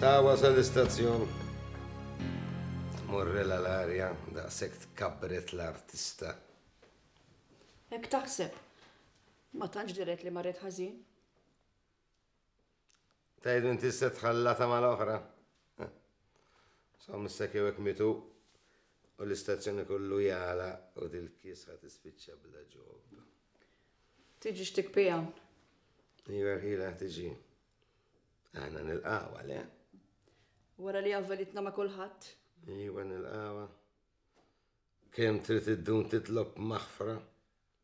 Sawa sal-istazzjon. Morrela l-arja, daqsek tkabbret l-artista. Ek taħseb. Ma tantx dirett li marret ħażin. Tajdu inti se tħallata mal-oħra. Sa' missek jew hekk mitu u l-istazzjoni kollu jala u dil-kies ħat ispiċċa bla ġob. Tiġi xtik pijan. Iva rħila tiġi. Għana nil-qawa, le? Wara li għavvelitna ma' kulħadd. Iva nil-qawa. Kem trid id-dun titlob maħfra?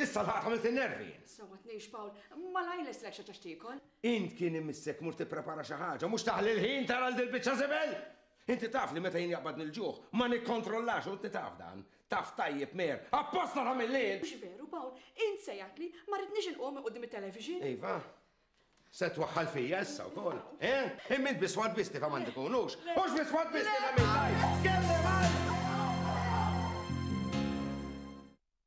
Issa l-ħaqt għamilt in-nervi jien. Sewwa tnejx Pawl, malajr leslek xi ħaġa x'tiekol. Int kien imissek mur tipprepara xi ħaġa, mhux taħli l-ħin tara 'l dil-biċċa żibel! Inti taf li meta jien jaqbadni l-ġuħ ma nikkontrollax u inti taf dan. Taf tajjeb Meher, apposta tagħmilli int! Mhux veru Pawl, int sejjaħtli, ma ridnix inqum minn quddiem it-television. Iva, se twaħħal fija issa wkoll, eh? Imma int biswat biss tifhem għandi ikun, hux? Hux biswat biss tifhem int! Tkellem għal!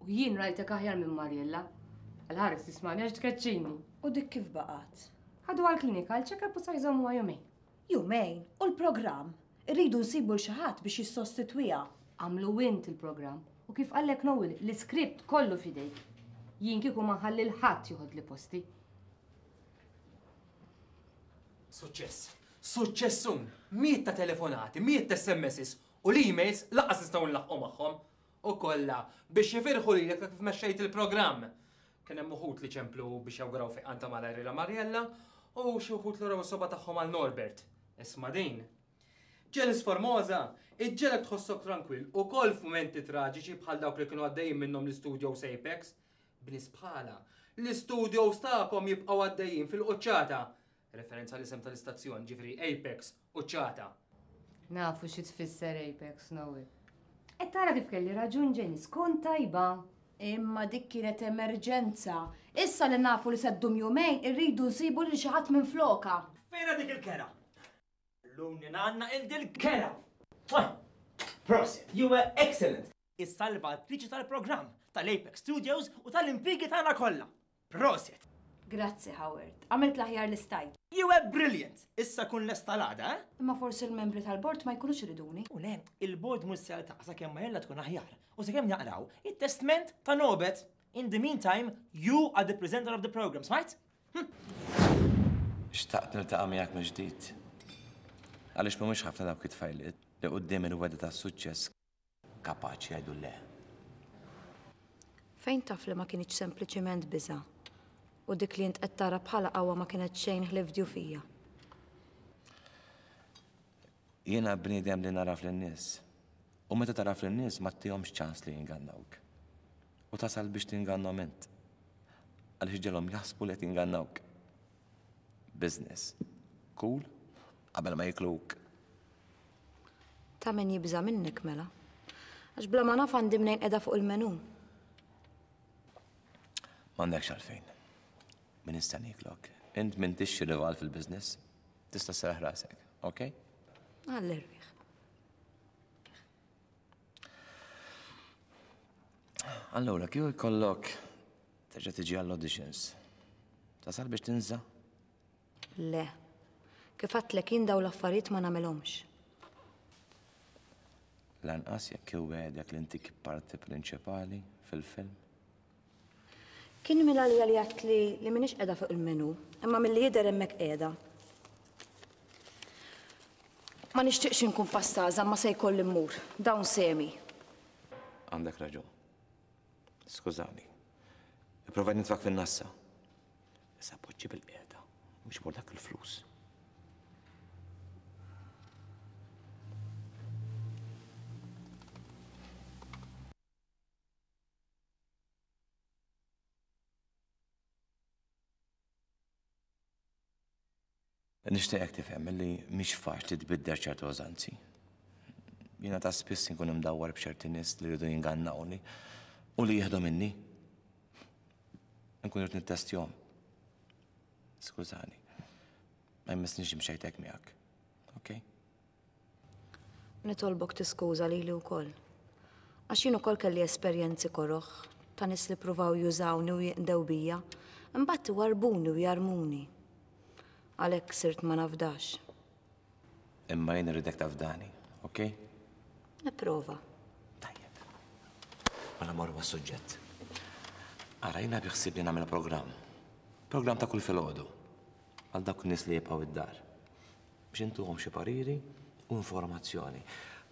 U jien rajtek aħjar minn Mariella. Għal-ħares tismani għax tkeċċini. U dik kif baqat? Ħadu għal-klinika għal ċekab u sa jżommu għajumejn. Jumejn? U l-programm? Irridu nsibu l-xaħat biex jissostitwija. Għamlu int il-programm. U kif għallek Noel, l-iskript kollu fidejk. Jien kiku maħalli l-ħat juħod li posti. Suċċess. Suċċessun. Miet ta' telefonati, miet ta' SMSs u l-emails laqas nistaw nlaħqu magħhom. u kollha biex jifirħu lilek ta' kif mexxejt il-programm. Kien hemm uħud li ċemplu biex jawguraw fiqan ta' malajr lil Mariella u xi wħud li rew is-soba tagħhom għal Norbert. Isma' din. Janice Formosa, iġġegħlek tħossok trankwill ukoll f'mumenti traġiċi bħal dawk li kienu għaddejjin minnhom l-istudios Apex. B'nies bħalha, l-istudios tagħkom jibqgħu għaddejjin fil-quċċata Referenza l-isem tal-istazzjon, ġifri Apex u ċata. Nafu xi tfisser Apex, Noel. Qed tara kif kelli raġun ġeni skont tajba. Imma dik kienet emerġenza. Issa li nafu li seddum jumejn irridu nsibu lil xi ħadd minn floka. Fejna dik il-kera? L-lum għandna il-dil-kera. Prosit, you were excellent. Is-salvatriċi tal-programm, tal-Apex Studios u tal-impiegi tagħna kollha. Prosit! Grazzi, Howard. Għamilt l-aħjar li stajt. You were brilliant! Issa kun lesta l-għada, eh? Imma forsi l-membri tal-bord ma jkunux iriduni. U le, il-bord mhux se jiltaqa' sakemm Mariella tkun aħjar u sakemm jaqraw it-testment ta' Norbert. In the meantime, you are the presenter of the programme, smajt? Xtaqt niltaqa' miegħek mill-ġdid. Għaliex mhumiex ħafna dawk it-tfajliet li quddiem il-wegħda tas-suċċess kapaċi jgħidu le. Fejn taf li ma kienx sempliċiment biża' u dik li int qed tara bħala qawwa ma kienet xejn ħlief djufija. Jiena bniedem li naraf lin-nies. U meta taraf lin-nies ma tihomx ċans li jingannawk. U tasal biex tingannhom int. Għaliex ġelhom jaħsbu li qed jingannawk. Business. Cool? Qabel ma jikluk. Ta' min jibża' minnek mela. Għax bla ma naf għandi mnejn qiegħda fuq il-menù. M'għandekx għalfejn. Min nista' nieklok. Int m'intix xi rival fil-business. Tista' sserraħ rasek, okej? Għall-erwieħ. Allura, kieku jkollok terġa' tiġi għall-auditions, tasal biex tinża? Le. Kif għatlek jien daw l-affarijiet ma nagħmilhomx. Lanqas jekk iwegħdek li ntik parti prinċipali fil-film? Kien mil għalija li għat li li minix qiegħda fuq il-menu, imma milli jidher hemmhekk qiegħda. Ma nixtieqx inkun pastaża ma se jkolli mmur, dawn semi. Għandek raġun. Skużani. Ipprova nitfak fin-nassa. Issa poġġi bil-qiegħda, mhux mur dak il-flus. Nixtieqek tifhem li mhix faċli tbiddel ċertu użanzi. Jiena ta' spiss inkun imdawwar b'ċerti nies li rridu jingannawni u li jieħdu minni. Nkun rrid nittestjom. Skużani. Ma jmissniex imxejtek miegħek. Okay? Nitolbok tiskuża lili wkoll. Għax jien ukoll kelli esperjenzi koroħ ta' nies li pruvaw jużawni u jinqdew bija, imbagħad iwarbuni u jarmuni. Għalhekk sirt ma nafdax. Imma jien irridek tafdani, ok? Nipprova. Tajjeb. Mela morru għas-suġġett. Ara jiena biħsib li nagħmel programm. Programm ta' kull filgħodu. Għal dawk nies li jibqgħu id-dar. biex intuhom xi pariri u informazzjoni.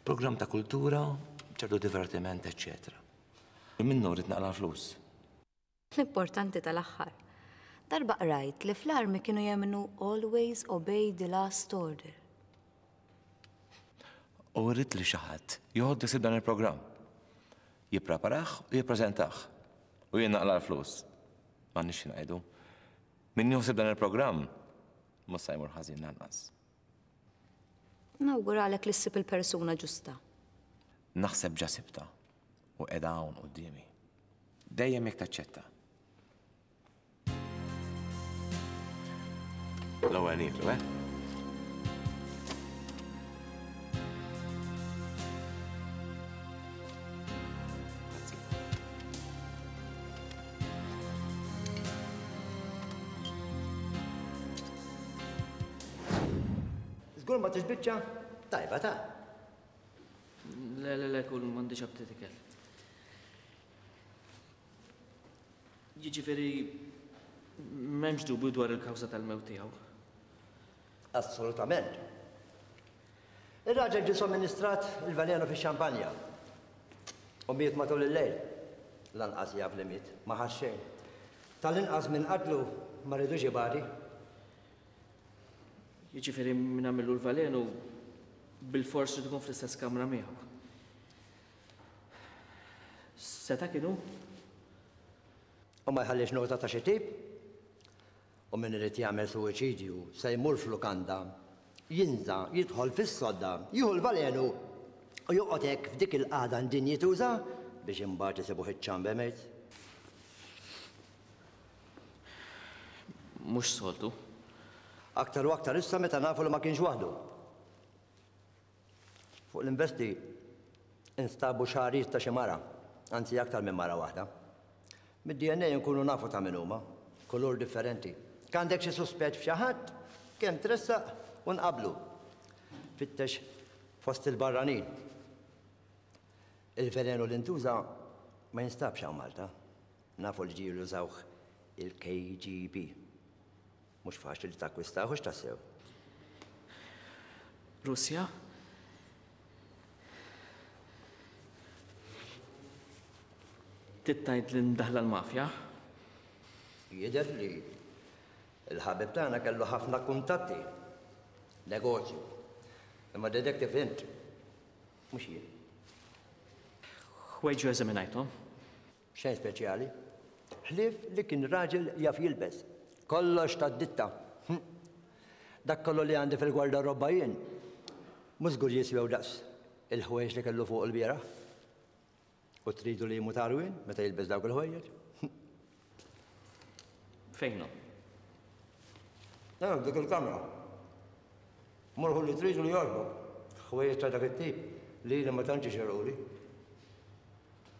Programm ta' kultura, ċertu divertiment, eċċetera. Minnu rrid naqra l-flus. L-importanti tal-aħħar. Darba qrajt li fl-armi kienu jemmnu always obey the last order. U rrid li xi ħadd joħoddu sib dan il-programm. Jippreparah u jippreżentah. U jien naqla l-flus. M'għandniex xi ngħidu. Min jieħu sib dan il-programm Mhux se jmur ħażin lanqas. Nawguralek li ssib il-persuna ġusta. Naħseb ġa sibta u qiegħda hawn quddiemi. Dejjem jekk taċċetta. L-ewwel nieklu, eh? Żgur ma tixbiċċa tajba ta'. Le, le, le, kull m'għandix aptit ikel. Jiġifieri m'hemmx dubju dwar il-kawża tal-mewt tiegħu. Assolutament. Ir-raġel ġie somministrat il-velenu fix-xampanja u miet matul il-lejl. Lanqas jaf li miet, ma ħass xejn. Tal-inqas min qatlu ma ridux ibati. Jiġifieri min għamillu l-velenu bilfors irid ikun fl-istess kamra miegħu. Seta' kien hu? U ma jħallix nota ta' xi tip? U min irid jagħmel suwiċidju se jmur f'lukanda, jinża', jidħol fis-sodda, jieħu l-valenu u joqgħod hekk f'dik il-qagħda indinjituża biex imbagħad isibuh iċ-ċamber mejt. Mhux soltu. Aktar u aktar issa meta nafu li ma kienx waħdu. Fuq l-investi instabu xagħrijiet ta' xi mara, anzi aktar minn mara waħda. Mid-DNA nkunu nafu ta' min huma, kulur differenti. Jekk għandek xi suspett f'xi ħadd, kemm tressaq u nqabblu. Fittex fost il-barranin. Il-velenu li ntuża ma jinstabx hawn Malta. Nafu li ġie jużawh il-KGB. Mhux faċli li takkwistah, hux tassew? Russja? Tittajt li ndaħla l-mafja? Jidher li l-ħabib tagħna kellu ħafna kuntatti, negozju. Imma detektiv int, mhux jien. Ħwejġu eżaminajthom? Xejn speċjali. Ħlief li kien raġel jaf jilbes. Kollox tad-ditta. Hm. Dak kollu li għandi fil-gwardarrobba jien, mhu żgur jiswew daqs il-ħwejjeġ li kellu fuqu l-bieraħ. U tridu li jmut għarwien meta jilbes dawk il-ħwejjeġ? Hm. Fejnu? Nagħmel dik il-kamra. Murħu li tridu li jorbok. Ħwejjeġ ta' dak it-tip li li ma tantx ixerquli.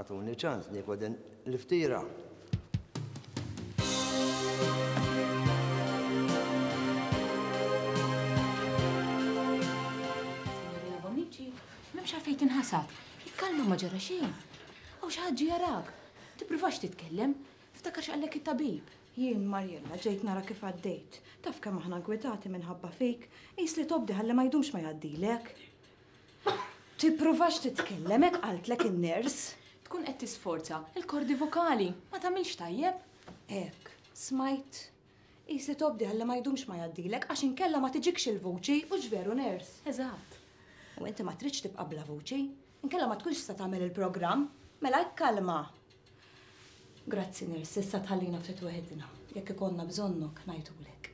Agħtuni ċans nieħu din l-iftira. xafejt inħasab. Ikkalma ma ġara xejn. Għaw xaħġi jarak. Tipruvax titkellem. Ftakar xaqlek it-tabib. Jien, Marjella, ġejt nara kif għaddejt. Taf kemm aħna nkwetati minħabba fik. Is li tobdi ħalli ma jdumx ma jgħaddilek. Tippruvax titkellem, hekk qaltlek in-ners. Tkun qed tisforza, il-kordi vokali, ma tagħmilx tajjeb. Hekk, smajt? Qis li tobdi ħalli ma jdumx ma jgħaddilek għax inkella ma tiġikx il-vuċi, hux veru ners? Eżatt. U inti ma tridx tibqa' bla vuċi, inkella ma tkunx tista' tagħmel il-programm. Mela hekk kalma! Grazzi nurse, issa tħallina ftit weħidna. Jekk ikollna bżonnok, ngħidulek.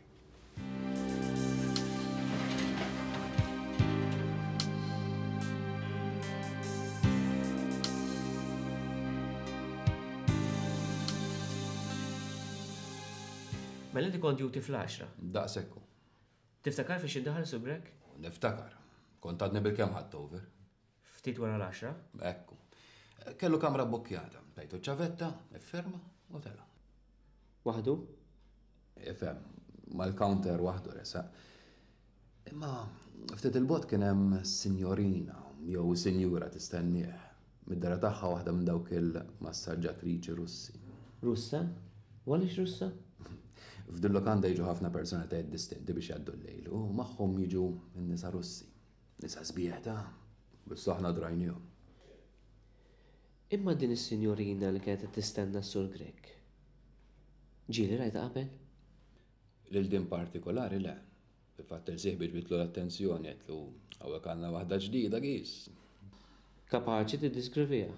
Mela inti kont duty fl-10. Daqsekku. Tiftakar fiex iddaħal su Grek? Niftakar. Kont għadni bil-kem ħadd over. Ftit wara l-għaxra? Ekku. Kellu kamra bbukkjata, tajtu ċavetta, ifferma u tela. Waħdu? Ifhem, mal-counter waħdu resa. Imma ftit il-bot kien hemm sinjorina jew sinjura tistennieh. Mid-dara tagħha waħda minn dawk il-massaġġatriċi Russi. Russa? U għaliex Russa? F'dil-lokanda jiġu ħafna personalitajiet distinti biex jgħaddu l-lejl u magħhom jiġu n-nisa Russi. Nisa sbieħ ta', biss aħna drajnihom. Imma din is-sinjorina li kienet qed tistenna s-Sur Grech, ġieli rajta qabel? Lil din partikolari le. Fil-fatt il-sieħ biex bitlu l-attenzjoni għetlu għawek għanna waħda ġdida għis. Kapaċi t-diskrivija?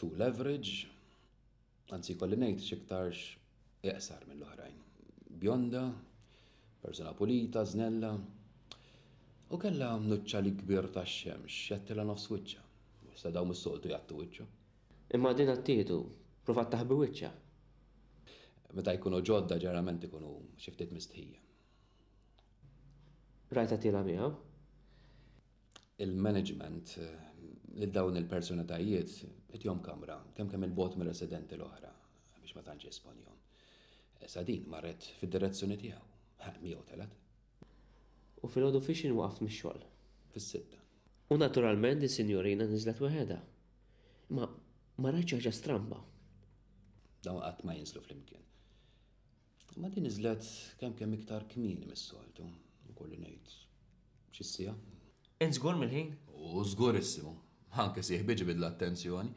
Tul average, anzi jkolli ngħid x'iktarx iqsar mill-oħrajn. Bjonda, persuna pulita, znella, u kellha nuċċa li kbir tax-xemx jattila nofs wiċċa. Issa daw mis-soltu jattu wiċċu. Imma din għattietu, provat taħbi wiċċa. Meta jkunu ġodda ġerament ikunu xi ftit mistħija. Rajta tiela miegħu. il-management li dawn il-personatajiet idjom kamra, kemm kemm il-bot minn residenti l-oħra, biex ma tantx esponjom. Sa din marret fid-direzzjoni tiegħu, miegħu telet. U filgħodu fixin waqaft mix-xogħol? Fis-sitta. U naturalment is-sinjorina niżlet weħedha. Imma ma rajtx ħaġa stramba. Dawn qatt ma jinżlu flimkien. Imma din niżlet kemm kemm iktar kmieni mis-soltu, ikolli ngħid xi siegħa. Int żgur mill-ħin? U żgurissimu. Anke sieħbi ġibidlu attenzjoni,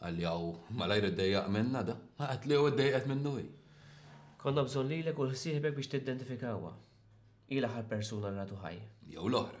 qalli hawn malajr iddejjaq minnha da. Qed li hu ddejjqet minnu hi. Konna bżonn lilek u 'l ħsiebek biex tiddentifikawha. Hi l-aħħar persuna li ratu ħaj. Jew l-oħra.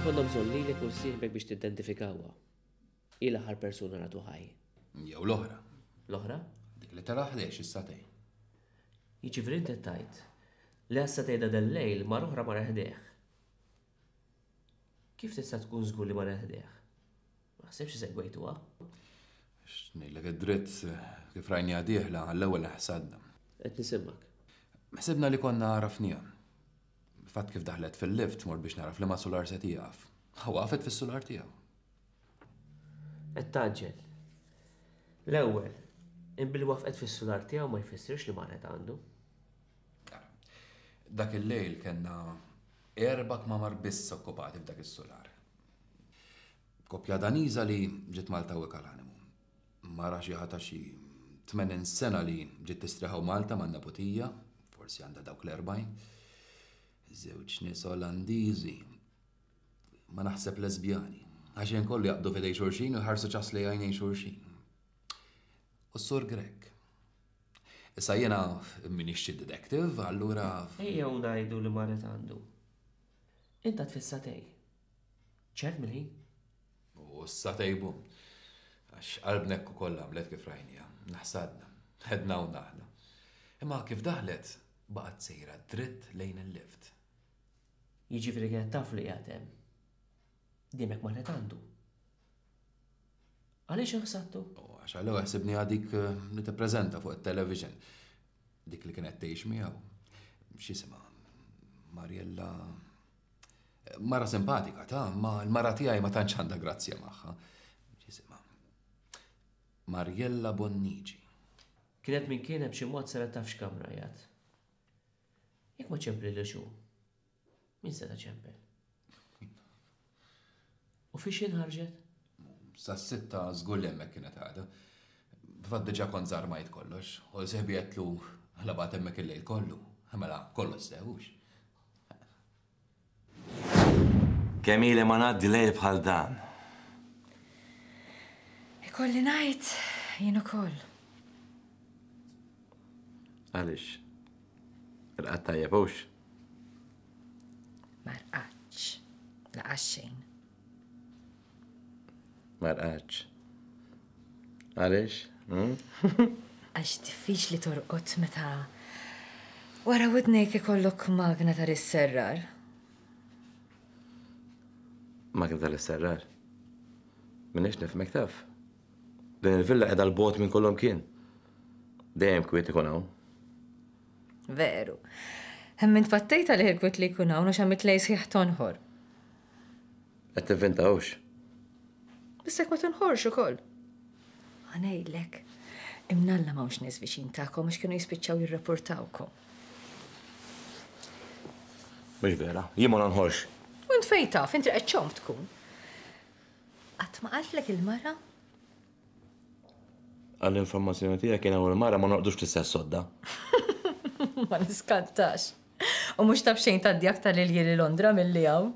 Ikollok bżonn lilek u l-sieħbek biex tiddentifikawa. Hi l-aħħar persuna ratu ħaj. Jew l-oħra. L-oħra? Dik li tara ħdex is-satej. Jiġifieri inti tajt li għas-satej da del-lejl mar oħra mara ħdejh. Kif tista' tkun żgur li marret ħdejh? Ma naħsibx li segwejtuha. X'ngħidlek id-dritt, kif rajniha dieħla, għall-ewwel ħsadna. Qed nisimgħek. Ħsibna li konna għarafniha. Fil-fatt kif daħlet fil-lift mort biex nara f'liema sular se tieqaf. U waqfet fis-sular tiegħu. Qed tgħaġġel. L-ewwel, in billi wafqet fis-sular tiegħu ma jfissirx li marret għandu. Dak il-lejl kellna Erba' kmamar biss okkupati f'dak is-sular. Koppja Daniża li ġiet Malta u Ikal Animu. Mara xi ħa ta' xi tmenin sena li ġiet tistrieħ hawn Malta man-neputija, forsi għandha dawk l-erbgħin. Żewġ nies Olandiżi. Ma naħseb lesbjani. Għax jien kollu jaqbdu fidej xulxin u jħarsu ċas li għajnej xulxin. U s-sur Grek. Issa jiena m'iniex xi detective, allura. Ejjew ngħidu li marret għandu. Int għad fis-satej. Ċert mill-ħin? U s-satej bum. Għax qalbna hekk ukoll għamlet kif rajniha. Naħsadna. Għedna u naħna. Imma kif daħlet, baqgħet sejra dritt lejn il-lift. Jiġifieri kienet taf li qiegħed hemm. Diemek marret għandu. Għaliex inħsattu? U għax għallu għasibni għadik eh, li t-prezenta fuq il-television. Dik li kienet teħx miegħu. Xisima, Mariella. Eh, mara simpatika ta' ma l-mara tiegħi ma tantx għandha grazzja magħha. Xisima. Mariella Bonnici. Kienet minn kienet b'xi mod sara taf x'kamra jgħat. Jekk ma ċempli li xu. Min seta' ċempel? U fiex inħarġet? Sa sitta żgur li hemmhekk kienet għada. Fad diġà kont żarmajt kollox, u l-sehbi għetlu ħlabat hemmhekk il-lejl kollu. Mela kollox sewx. Kemm ili ma ngħaddi lejl bħal dan. Ikolli ngħid jien ukoll. Għaliex? Rqad tajjeb hux? Ma rqadx. Laqas xejn. Ma rqadx. Għaliex? Hmm? Għax diffiċ li torqod meta wara widnejk ikollok magna ta' risserrar. Magna ta' risserrar? Minix nifmek taf. Din il-villa qiegħda 'l bogħod minn kullimkien. Dejjem kwiet ikun hawn. Veru. Hemm min tbattait għalih il-kwiet li jkun hawn għax hemm it-tlej sħiħ tonħor. Qed tivvinta hux? Biss hekk ma tonħorx ukoll. Ħa ngħidlek. Imnalla m'hawnx nies viċin tagħkom għax kienu jispiċċaw jirrepurtawkom. Mhux vera, jien ma nonħorx. U int fejn taf, int li qed ċomb tkun. Qatt ma qaltlek il-mara? Għall-informazzjoni tiegħek jiena u l-mara ma norqdux l-istess sodda. Ma niskantax. U mhux taf xejn tgħaddi aktar lil jiri Londra milli hawn.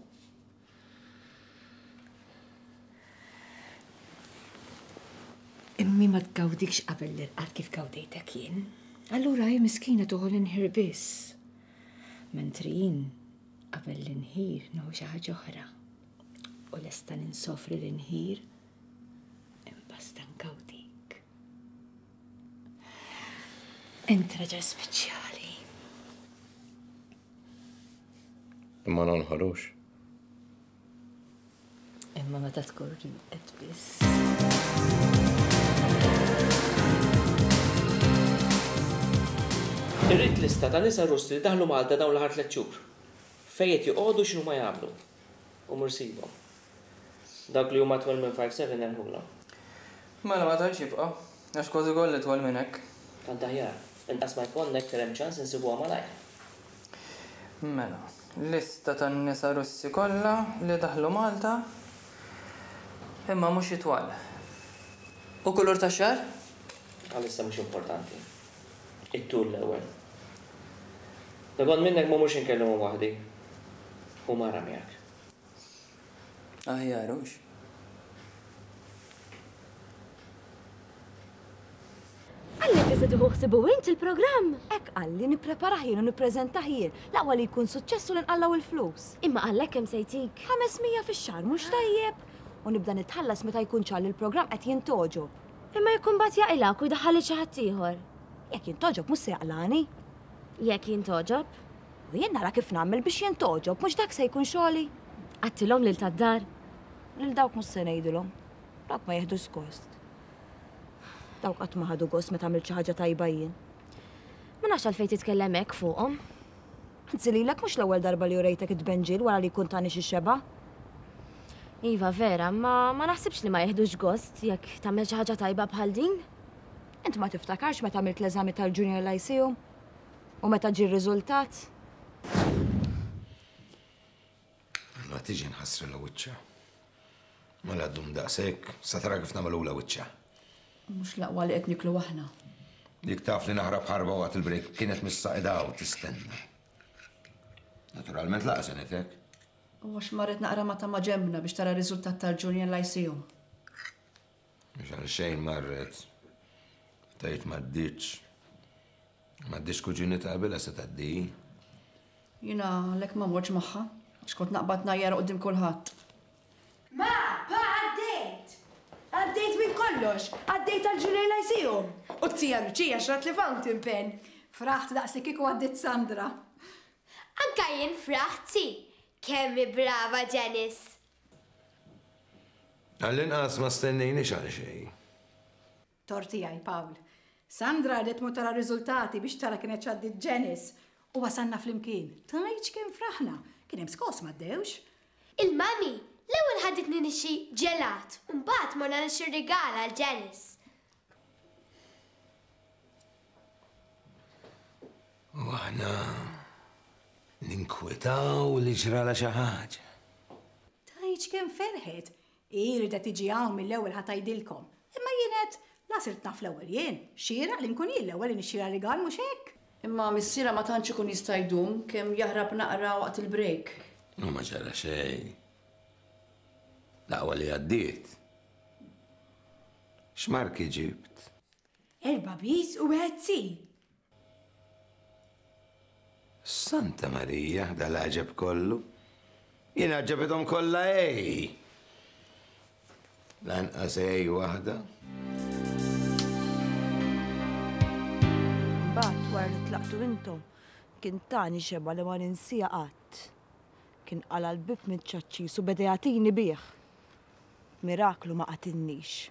Immi ma tgawdikx qabel l-irqad kif gawdejtek jien. Allura hi miskina toħol inħir biss. Mentri jien qabel l-inħir noħu xi ħaġa oħra. u lesta li nsofri l-inħir imma stankaw dik. Int raġel speċjali. Imma nonħolux. Imma meta tkun qed biss. Irrid lista ta' nisa Russi li daħlu Malta dawn l-aħħar tliet xhur. Fejn qed joqogħdu x'inhuma jagħmlu. u mur sibhom. Dawk li huma twal minn five seven erħulhom. Mela ma tantx jibqa', għax kważi kollha itwal minn hekk. Tant aħjar. Inqas ma jkollna iktar hemm ċans insibuha malajr. Mela, lista tan-nisa Russi kollha li daħlu Malta imma mhux itwal. U kulur tax-xagħar? Bħalissa mhux importanti. It-tul l-ewwel. Nibgħod minnek ma mmurx inkellmhom waħdi. u mara miegħek. Aħjar, hux? Qalli tista' tieħu ħsiebu int il-programm! Hekk qalli, nippreparah jien u nippreżentah jien. L-aqwa li jkun suċċess u li nqallgħu l-flus. Imma qallek kemm se jtik? Ħames mija fix-xahar, mhux tajjeb? U nibda nitħallas meta jkun ċar li l-programm qed jintgħoġob. Imma jekk imbagħad jaqilgħek u jdaħħal lil xi ħaddieħor? Jekk jintgħoġob mhux se jaqlagħni. Jekk jintgħoġob? u jien nara kif nagħmel biex jien togħġob, mhux dak se jkun xogħli? Għadtilhom lil tad-dar? Lil dawk mhux se ngħidilhom. Dawk ma jiħdux gost. Dawk qatt ma ħadu gost meta għamilt xi ħaġa tajba jien. Ma nafx għalfejn titkellem hekk fuqhom. Anzi lilek mhux l-ewwel darba li urejtek it-tbenġil wara li jkun tani xi xeba'. Iva vera, ma ma naħsibx li ma jiħdux gost jekk tagħmel xi ħaġa tajba bħal din. Int ma tiftakarx meta għamilt l-eżami tal-Junior Lyceum? U meta ġie r-riżultat? Mela tiġi nħassrilha wiċċha. Mela ddum daqshekk, sa tara kif nagħmilulha wiċċha. Mhux l-aqwa li qed niklu aħna. Jekk taf li naħrab ħarba waqt il-break kienet missa qiegħda hawn tistenna. Naturalment laqas inifek. U għax marret naqra ma ta' ma ġembna biex tara r-riżultat tal-Junior Lyceum. Mhux għal xejn marret. Tajt ma ddiċ. Ma diskuġini ta' qabilha se tgħaddi. Jiena għalhekk ma mortx magħha, għax kont naqbad ngħajjar quddiem kulħadd. Ma, pa għaddejt! Għaddejt minn kollox, għaddejt għal Ġuliej l-ICUM u t-tija Luċija x'rat li f'hawnti impenn. Fraħt daqs li kieku għaddiet Sandra. Anka jien fraħt, si, kemm hi brava Janice! Għall-inqas ma stennejniex għalxejn. Tort tiegħi, Paul. Sandra għedet tmur tara r-riżultati biex tara kienet x'għaddiet Janice. U wasalna flimkien. Tgħidx kemm fraħna. Kien hemm skos ma ddewx. Il-mummy l-ewwel ħaditni nixtri ġelat u mbagħad morna nixtru rigal għal Janice. U aħna ninkwitaw li ġrala xi ħaġa. Tgħidx kemm ferħet. Hi ridha tiġi hawn mill-ewwel ħa tgħidilkom. Imma jien għedt, La sirt naf l-ewwel jien. Xieraq li nkun jien l-ewwel li nixxira rigal, mhux hekk? Imma missierha ma tantx ikun jista' jdum kemm jaħrab naqra waqt il-break. U ma ġara xejn. L-aqwa li għaddiet. X'marki ġibt? Erba' biż u wieħed C. Santa Marija, dal-għaġeb kollu! Jien għaġġabithom kollha għej! Lanqas għej waħda. Imbagħad wara li tlaqtu intom, kien tani xebgħa li ma ninsiha qatt. Kien qala' l-bieb miċ-ċaċċis u beda jagħtini bih. B'miraklu ma qatilnix.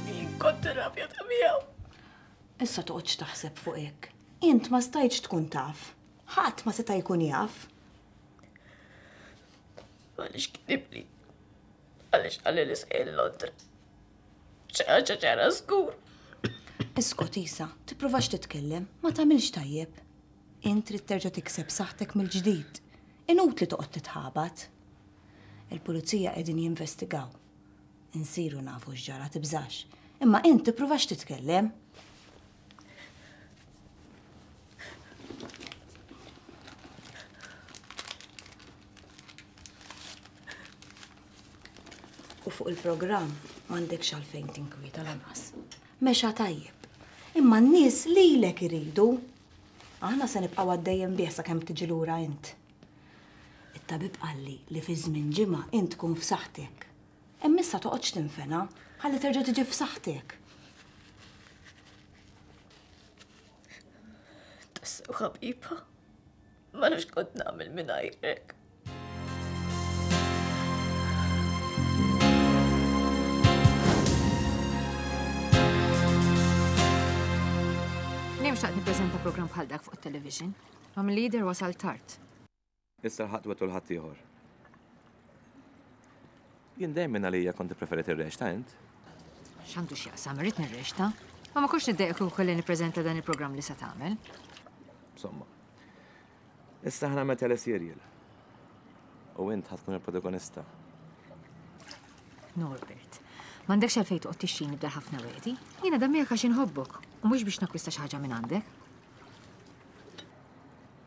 Kont irrabjata miegħu. Issa toqgħodx taħseb fuq hekk. Int ma stajtx tkun taf. Ħadd ma seta' jkun jaf. Għaliex kidibli. Għaliex qalli li se Londra. Xi ħaġa ġara żgur. Iskot Isa, tippruvax titkellem, ma tagħmilx tajjeb. Int trid terġa' tikseb saħtek mill-ġdid. Inut li toqgħod titħabat. Il-pulizija qegħdin jinvestigaw. Insiru nafu x'ġara tibżax. Imma int tippruvax titkellem. U fuq il-programm m'għandekx għalfejn tinkwieta lanqas. Mexa tajjeb. Imma n-nies lilek iridu. Aħna se nibqgħu għaddejjem bih sakemm tiġi lura int. It-tabib qalli li fi żmien ġimgħa int tkun f'saħħtek Hemm issa toqgħodx tinfena, ħalli terġa' tiġi f'saħħtek. Tassew ħabiba, ma nafx kont nagħmel mingħajrek. Nejn xtaqt nippreżenta programm bħal dak fuq it-television. Għamil leader wasal tard. Issa l-ħadd wettu l-ħadd ieħor. Jien dejjem minn għalija kont ippreferit ir-rexta int. X'għandu x'jaqsam, rrid nirrexta. Ma ma kontx niddejqek ukoll li nippreżenta dan il-programm li se tagħmel. Somma. Issa ħna meta l-serial. U int ħatkun il-protagonista. Norbert, M'għandekx għalfejn toqgħod tixxini b'dar ħafna wegħdi. Jiena dammejk għax inħobbok u mhux biex nakwista xi ħaġa minn għandek.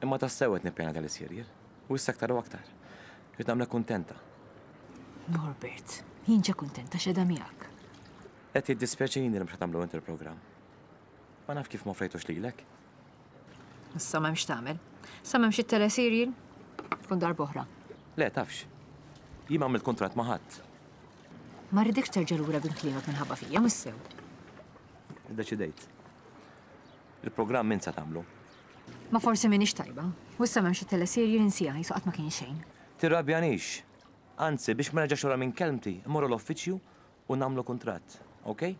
Imma tassew qed nippjana dan is-serial. U issa aktar u aktar. Rrid nagħmlek kuntenta. Norbert, jien ġa kuntenta x'edha miegħek. Qed jiddispjaċini li mhux qed tagħmlu int il-programm. Ma naf kif ma offrejtux lilek. Issa m'hemmx tagħmel. Sa m'hemmx it-teleserial, tkun darb'oħra. Le, tafx. Jien m'għamilt kuntratt ma' ħadd. Ma rridekx terġa' lura bin kliemek minħabba fija, mhux sew. Iddeċidejt. Il-programm int se tagħmlu. Ma forsi m'iniex tajba. U issa m'hemmx it-teleserje li nsiha, qisu qatt ma kien xejn. Tirrabjanix. Anzi, biex ma nerġax lura minn kelmti, immorru l-offiċju u nagħmlu kuntratt, okay?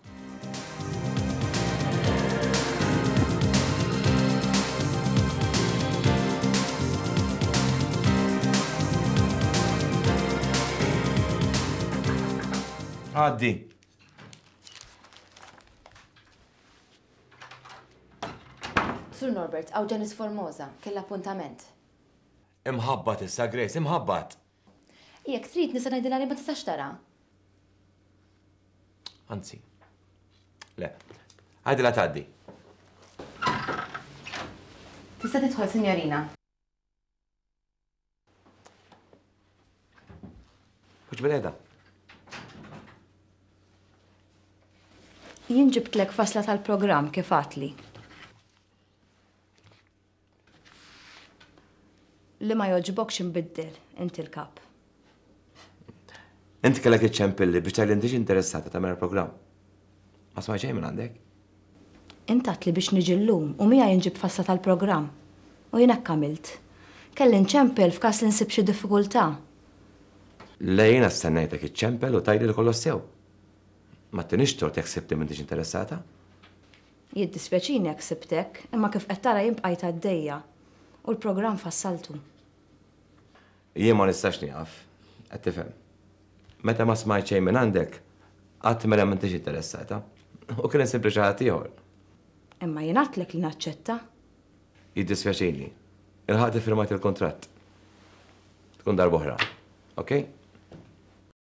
Għaddi. Sur Norbert, hawn Janice Formosa, kellha appuntament. Imħabbat issa, Grace, imħabbat! Jekk trid nista' ngħidilha li ma tistax tara. Anzi. Le. Għadilha tgħaddi. Tista' tidħol, sinjorina. Kuċ bil-eda? Jien ġibtlek fasla tal-programm kif għatli. Li ma joġbokx imbiddel inti l-kap. Inti kellek iċċempilli biex tgħidli m'intix interessata tagħmel il-programm. Ma smajt xejn minn għandek. Int għadtli biex niġi llum u miegħi nġib fassa tal-programm. U jien hekk għamilt. Kelli nċempel f'każ li nsib xi diffikultà. Le jiena stennejtek iċċempel u tgħidli li kollox sew. Ma tiniex tort jekk sibtni m'intix interessata. Jiddispjaċini jekk sibtek, imma kif qed tara jien bqajt għaddejja u l-programm fassaltu. Jien ma nistax nieqaf, qed tifhem. Meta ma smajt xejn mingħandek, qatt mela m'intix interessata. U kien isib li xi ħaddieħor. Imma jien għedtlek li naċċetta. Jiddispjaċini. Ilħaqt iffirmajt il-kuntratt. Tkun darb'oħra. Okej?